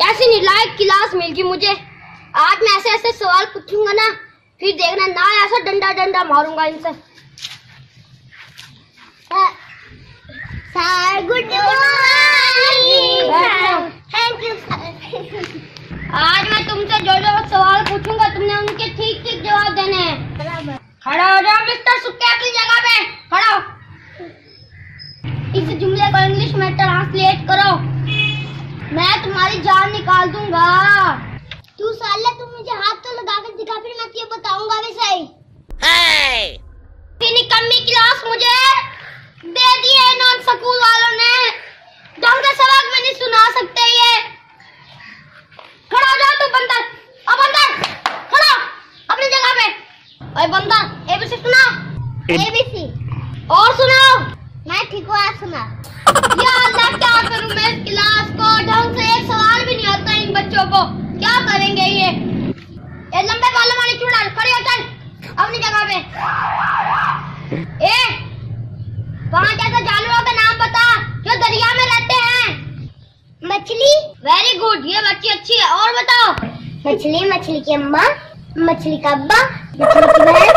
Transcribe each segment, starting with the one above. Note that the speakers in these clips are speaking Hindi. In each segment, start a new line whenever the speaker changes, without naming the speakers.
कैसी निलायक क्लास मिल गई मुझे। आज मैं ऐसे ऐसे सवाल पूछूँगा ना फिर देखना ना ऐसा डंडा डंडा मारूँगा इनसे।
सर गुड थैंक यू
आज मैं तुमसे जो जो सवाल पूछूँगा तुमने उनके ठीक ठीक जवाब देने हैं। खड़ा हो जाओ मिस्टर सुक्के अपनी जगह पे। खड़ा इस जुमले को इंग्लिश में मैं तुम्हारी जान निकाल दूँगा।
तू साला तुम मुझे हाथ तो लगा कर दिखा फिर मैं तुझे बताऊँगा भी सही।
इतनी कमी क्लास मुझे दे दी है नॉन स्कूल वालों ने। ढंग से सबक में नहीं सुना सकते ये। खड़ा हो जाओ तू बंदर अब बंदर खड़ा अपनी जगह पे। ओए बंदर एबीसी सुना।
एबीसी
और सुनाओ।
मैं ठीक हुआ सुना।
या अल्लाह क्या करूँ मैं इस क्लास को? ढंग करेंगे ये। ये लंबे बालों वाली चूड़ा खड़े हो चल। अपनी जगह पे। ए वहाँ कैसे जानवरों का नाम बता जो दरिया में रहते हैं।
मछली?
वेरी गुड ये बच्ची अच्छी है। और बताओ।
मछली मछली की अम्मा मछली का अब्बा मछली की बहन।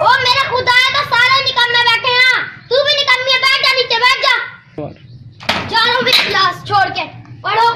ओ मेरा खुदा है तो सारे निकम्मे बैठे हैं। हाँ, तू भी निकम्मी है बैठ जा नीचे बैठ जा। चलो भी क्लास छोड़ के। पढ़ो